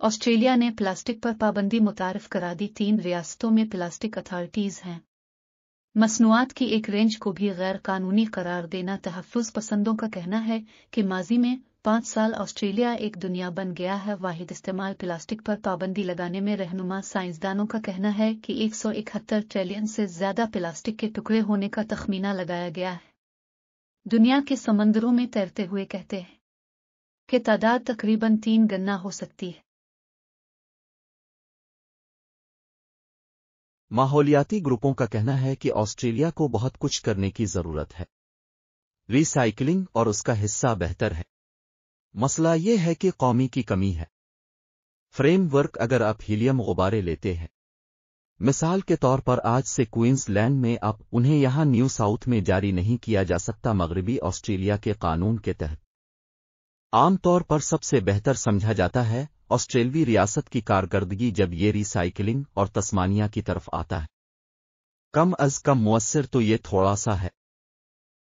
Australia ने plastic पर पाबंदी मुतारफ करा दी तीन रियासतों में प्लास्टिक अथॉरिटीज हैं। मसनूआत की एक रेंज को भी गैर कानूनी करार देना तहफ़ पसंदों का कहना है कि माजी में पाँच साल ऑस्ट्रेलिया एक दुनिया बन गया है। वाहिद इस्तेमाल प्लास्टिक पर पाबंदी लगाने में रहनुमा साइंसदानों का कहना है कि एक सौ इकहत्तर ट्रिलियन से ज़्यादा प्लास्टिक के टुकड़े होने का तखमीना लगाया गया है। दुनिया के समंदरों में तैरते हुए कहते हैं कि तादाद तकरीबन तीन गन्ना हो सकती है। माहौलियाती ग्रुपों का कहना है कि ऑस्ट्रेलिया को बहुत कुछ करने की ज़रूरत है। रिसाइकलिंग और उसका हिस्सा बेहतर है। मसला ये है कि कौमी की कमी है। फ्रेमवर्क अगर आप हीलियम गुब्बारे लेते हैं। मिसाल के तौर पर आज से क्वींसलैंड में अब उन्हें यहाँ न्यू साउथ में जारी नहीं किया जा सकता मगरबी ऑस्ट्रेलिया के कानून के तहत। आमतौर पर सबसे बेहतर समझा जाता है ऑस्ट्रेलवी रियासत की कारकर्दगी जब ये रिसाइकिलिंग और तस्मानिया की तरफ़ आता है। कम अज कम मुअसर तो ये थोड़ा सा है।